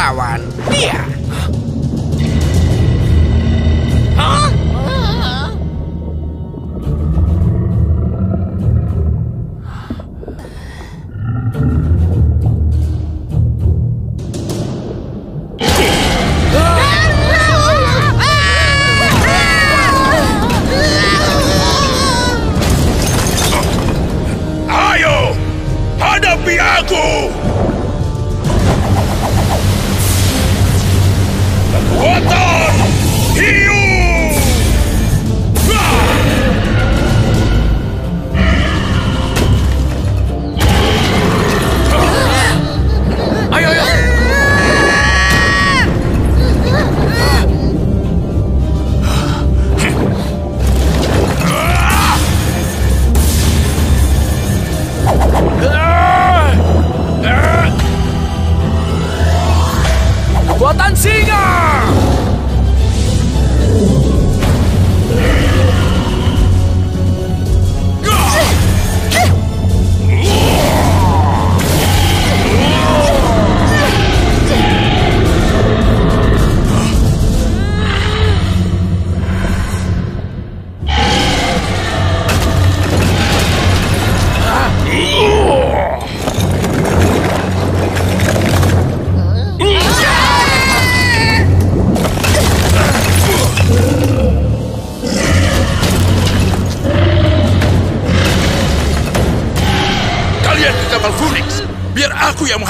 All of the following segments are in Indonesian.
lawan dia. Ayo,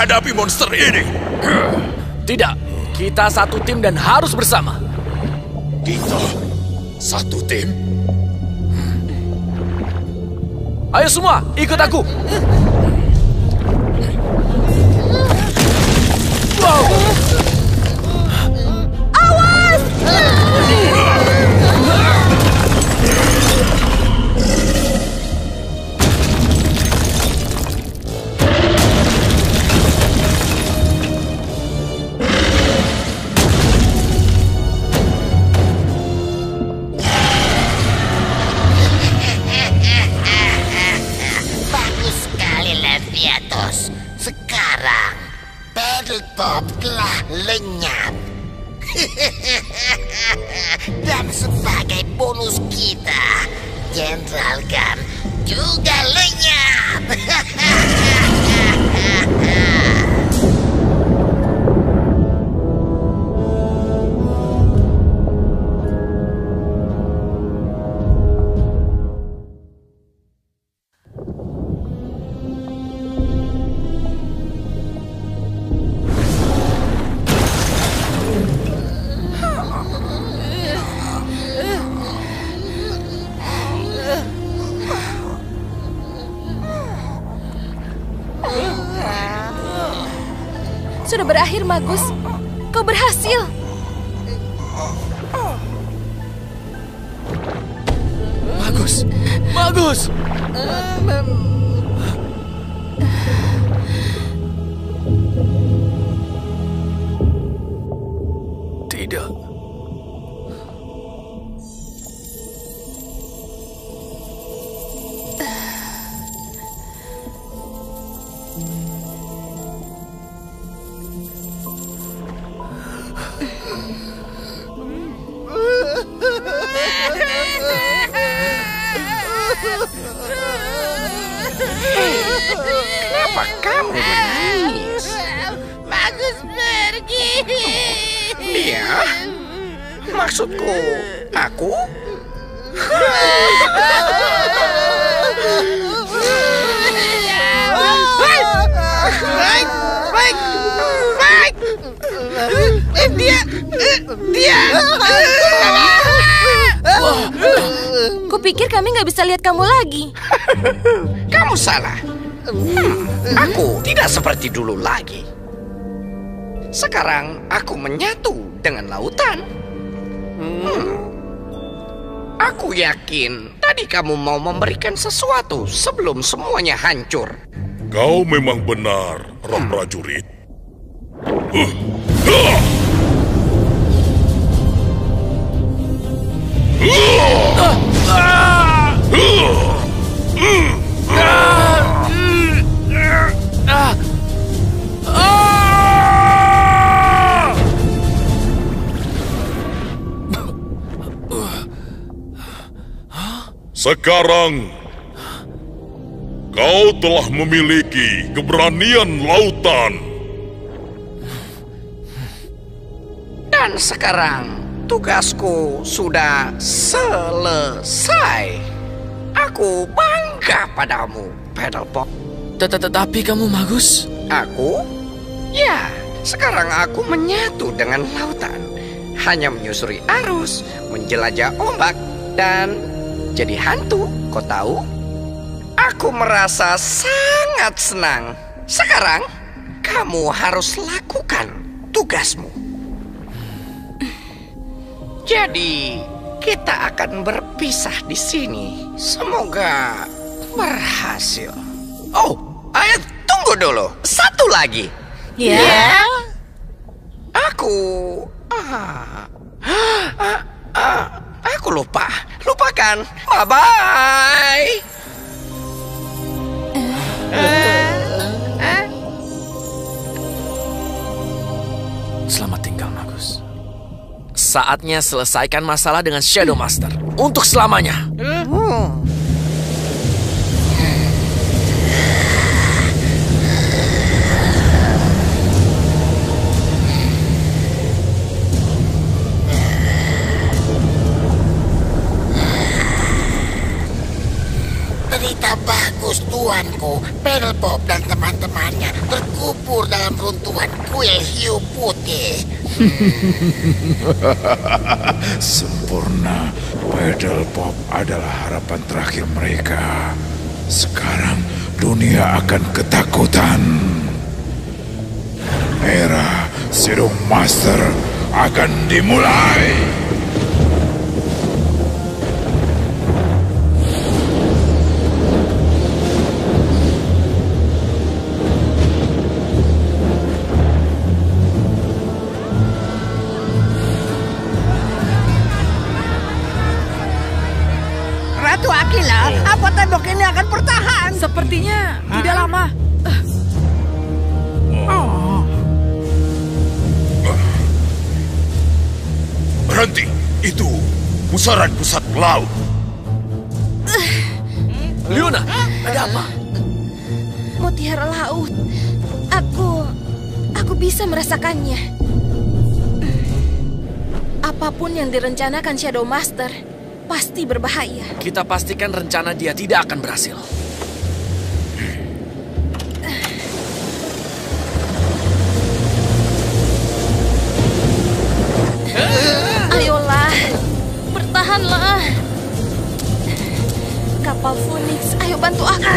menghadapi monster ini. Tidak, kita satu tim dan harus bersama. Kita satu tim. Ayo semua, ikut aku. Sudah Kenapa kamu menangis? Bagus pergi. Dia? Maksudku, aku? Baik, baik, baik. Dia, dia. Kupikir kami nggak bisa lihat kamu lagi. Kamu salah. Hmm, aku tidak seperti dulu lagi. Sekarang aku menyatu dengan lautan. Hmm. Aku yakin tadi kamu mau memberikan sesuatu sebelum semuanya hancur. Kau memang benar, roh prajurit. Sekarang kau telah memiliki keberanian lautan. Dan sekarang tugasku sudah selesai. Aku bangga padamu, Pedal Pop. Tetapi kamu Magus, Aku? Ya, sekarang aku menyatu dengan lautan. Hanya menyusuri arus, menjelajah ombak, dan jadi hantu. Kau tahu? Aku merasa sangat senang. Sekarang, kamu harus lakukan tugasmu. Jadi, kita akan berpisah di sini. Semoga berhasil. Oh, ayo tunggu dulu. Satu lagi. Ya? Aku ah, ah, ah, aku lupa. Lupakan. Bye Saatnya selesaikan masalah dengan Shadow Master untuk selamanya. Berita bagus tuanku, Pelpop dan teman-temannya terkubur dalam runtuhan kuil hiu putih. Sempurna, Pedal Pop adalah harapan terakhir mereka. Sekarang dunia akan ketakutan. Era Shadow Master akan dimulai. Pusaran pusat laut. Liuna, ada apa? Mutiara laut. Aku... Aku bisa merasakannya. Apa pun yang direncanakan Shadow Master pasti berbahaya. Kita pastikan rencana dia tidak akan berhasil. Bertahanlah. Kapal Phoenix, ayo bantu aku.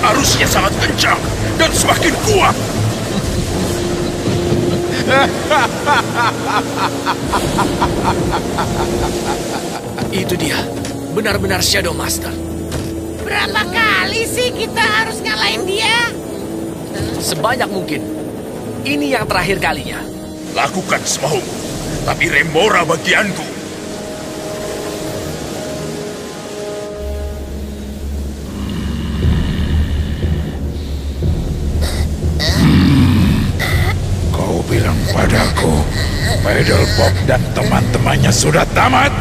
Arusnya sangat kencang dan semakin kuat. Itu dia, benar-benar Shadow Master. Berapa kali sih kita harus ngalahin dia? Sebanyak mungkin. Ini yang terakhir kalinya. Lakukan semaumu, tapi remora bagianku. Kau bilang padaku, Pedal Pop dan teman-temannya sudah tamat?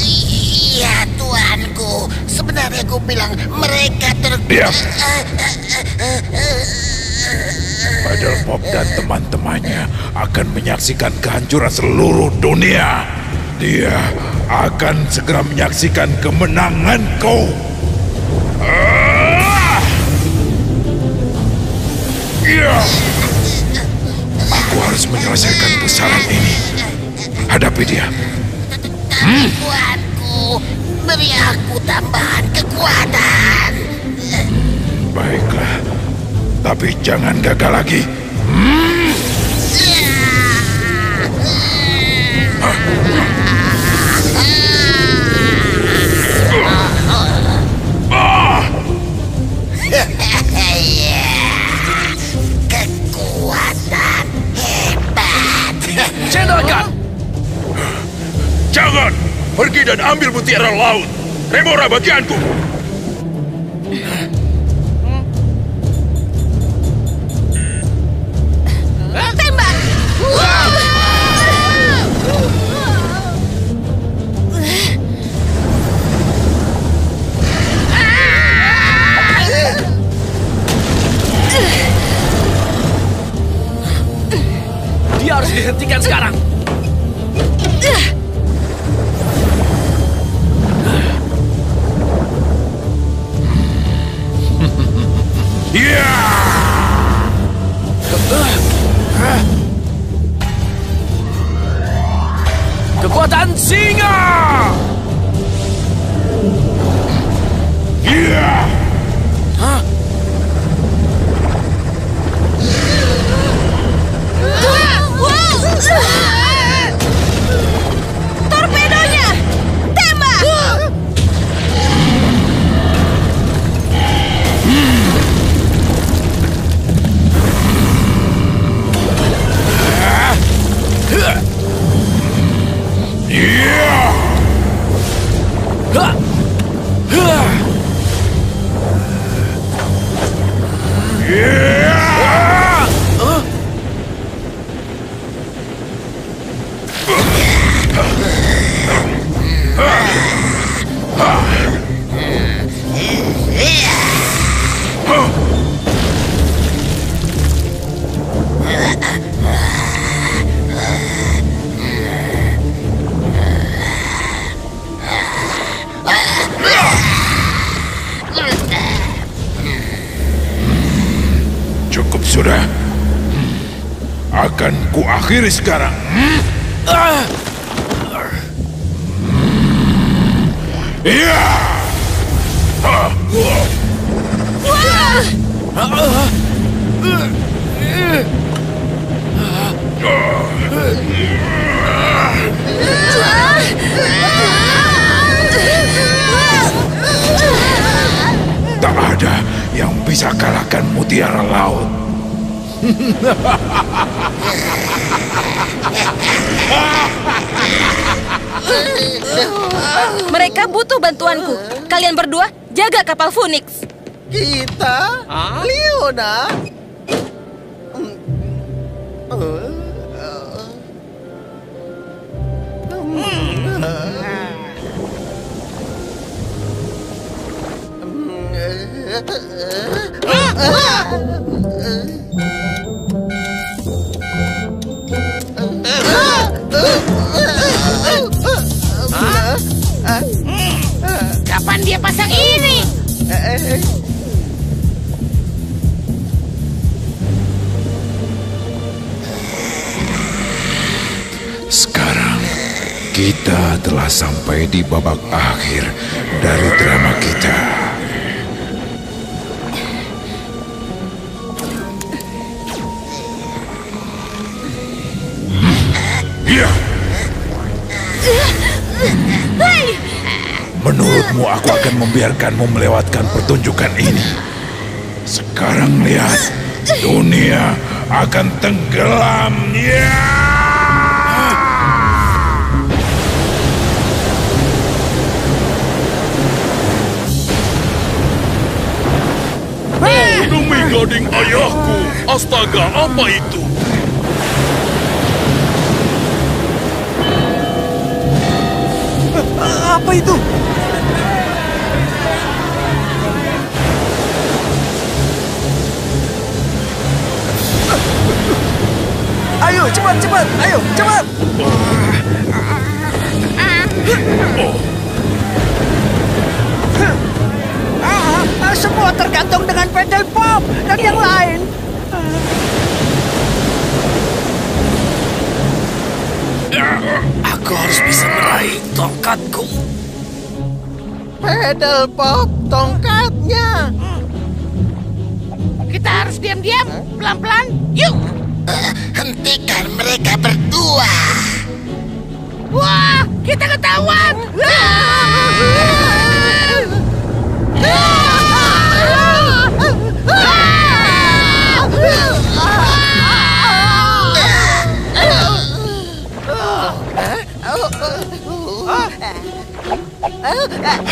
Iya tuanku, sebenarnya aku bilang mereka ter... Diam. Pedal Pop dan teman-temannya akan menyaksikan kehancuran seluruh dunia. Dia akan segera menyaksikan kemenanganku. Ya. Aku harus menyelesaikan pusaran ini. Hadapi dia. Tuanku, beri aku tambahan kekuatan. Baiklah. Tapi jangan gagal lagi. Jangan! Pergi dan ambil mutiara laut. Remora bagianku. Kekuatan singa! Ya! Hah? Ya! Kuakhiri sekarang. Ah! Ya! Tak ada yang bisa kalahkan mutiara laut. Mereka butuh bantuanku. Kalian berdua jaga kapal Phoenix. Kita? Leona? Kapan dia pasang ini? Sekarang kita telah sampai di babak akhir dari drama kita. Menurutmu aku akan membiarkanmu melewatkan pertunjukan ini? Sekarang lihat, dunia akan tenggelam. Ya! Demi gading ayahku, astaga apa itu? Apa itu? Ayo, cepat, cepat. Ayo, cepat. Ah, ah, semua tergantung dengan pedal pop dan yang lain. Aku harus bisa meraih tongkatku. Pedal pop tongkatnya. Kita harus diam-diam, pelan-pelan. Yuk! Hentikan mereka berdua. Wah, kita ketahuan.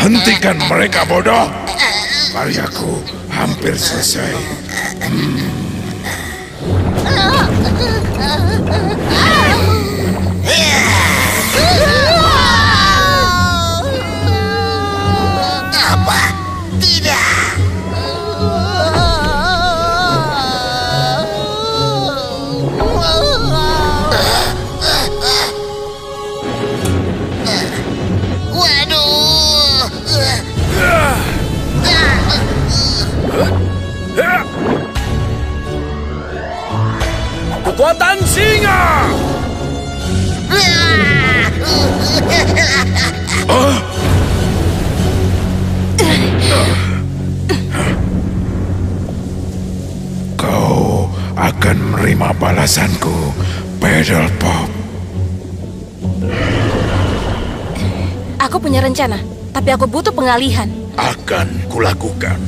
Hentikan mereka bodoh. Karyaku hampir selesai. Apa? kekuatan singa! Kau akan menerima balasanku, Pedal Pop. Aku punya rencana, tapi aku butuh pengalihan. Akan kulakukan.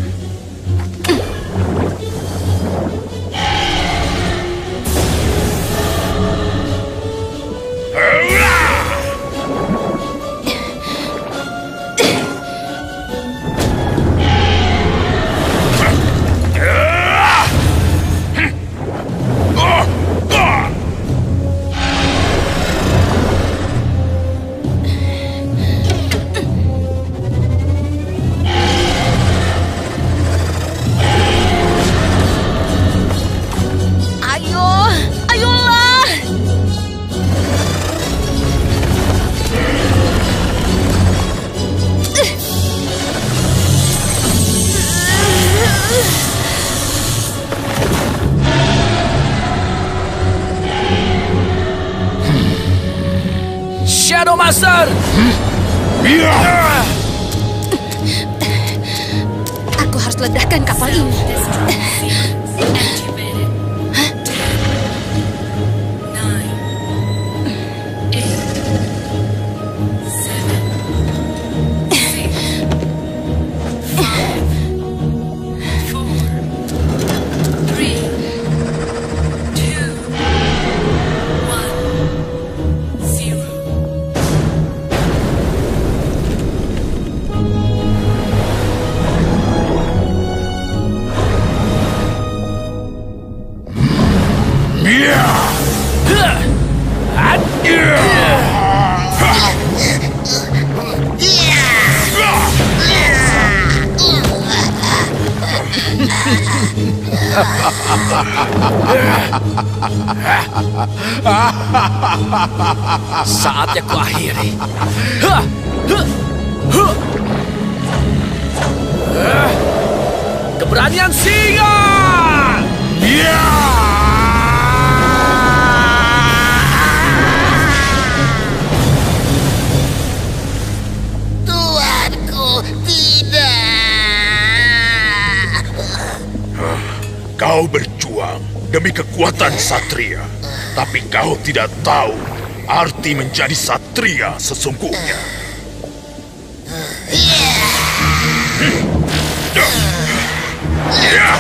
Ya! Aku harus ledakkan kapal ini. Saatnya ku akhiri. Keberanian singa! Ya! Kau berjuang demi kekuatan satria, tapi kau tidak tahu arti menjadi satria sesungguhnya. Ya!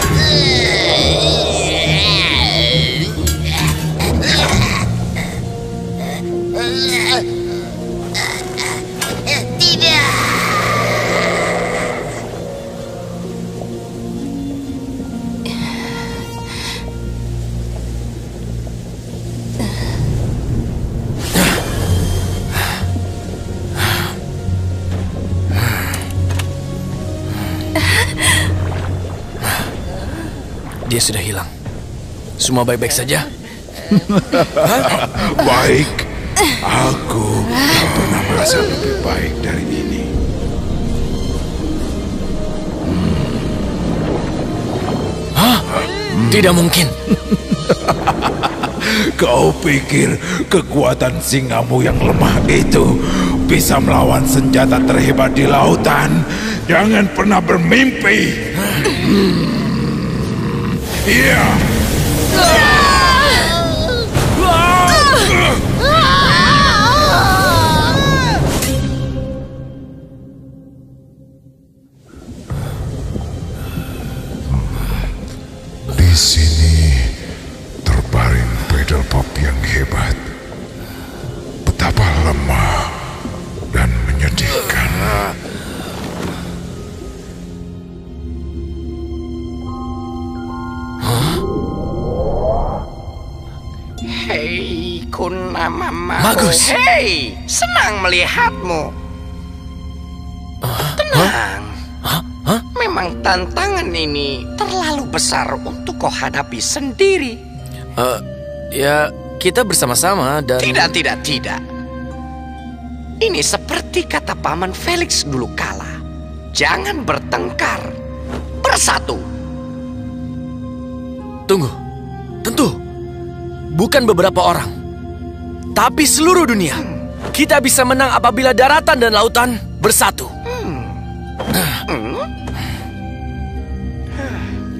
Dia sudah hilang. Semua baik-baik saja? Baik. Aku tak pernah merasa lebih baik dari ini. Tidak mungkin. Kau pikir kekuatan singamu yang lemah itu bisa melawan senjata terhebat di lautan? Jangan pernah bermimpi. Hmm. Di sini terbaring pedal pop yang hebat. Betapa lemah Mau. Bagus. Hei, senang melihatmu. Tenang. Memang tantangan ini terlalu besar untuk kau hadapi sendiri. Eh, ya, kita bersama-sama dan... Tidak, tidak, tidak. Ini seperti kata Paman Felix dulu kala. Jangan bertengkar. Bersatu. Tunggu. Tentu. Bukan beberapa orang, tapi seluruh dunia. Kita bisa menang apabila daratan dan lautan bersatu.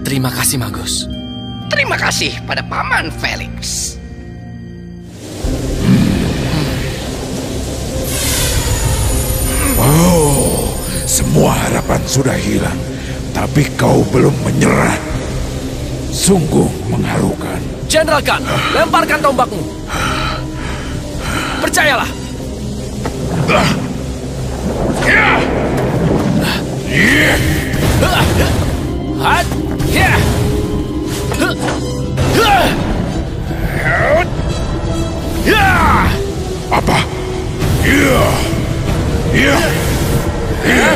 Terima kasih, Magus. Terima kasih pada Paman Felix. Semua harapan sudah hilang, tapi kau belum menyerah. Sungguh mengharukan. Jenderal Khan, lemparkan tombakmu. Percayalah. Hat, ya. Ya. Apa? Iya. Iya. Iya.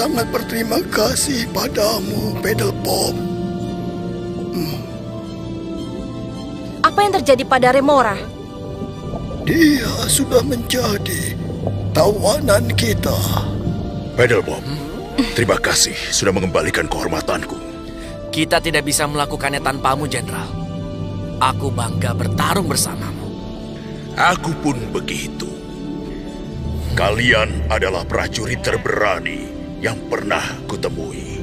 Sangat berterima kasih padamu, Pedal Pop. Apa yang terjadi pada Remora? Dia sudah menjadi tawanan kita. Paddlebop, terima kasih sudah mengembalikan kehormatanku. Kita tidak bisa melakukannya tanpamu, Jenderal. Aku bangga bertarung bersamamu. Aku pun begitu. Kalian adalah prajurit terberani yang pernah kutemui.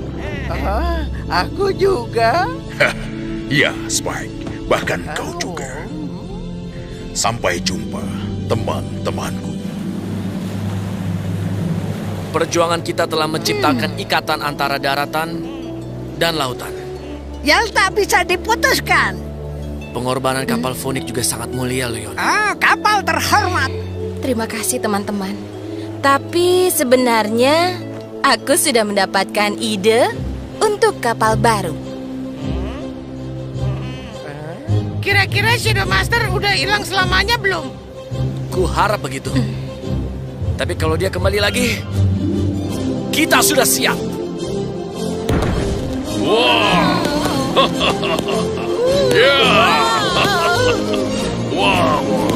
Aku juga. Ya, Spike, bahkan kau juga. Sampai jumpa, teman-temanku. Perjuangan kita telah menciptakan ikatan antara daratan dan lautan. Yang tak bisa diputuskan. Pengorbanan kapal Fonik juga sangat mulia, Leon. Ah, kapal terhormat. Terima kasih teman-teman. Tapi sebenarnya Aku sudah mendapatkan ide untuk kapal baru. Kira-kira Shadow Master udah hilang selamanya belum? Ku harap begitu. Mm. Tapi kalau dia kembali lagi, kita sudah siap. Wow. yeah. wow. wow.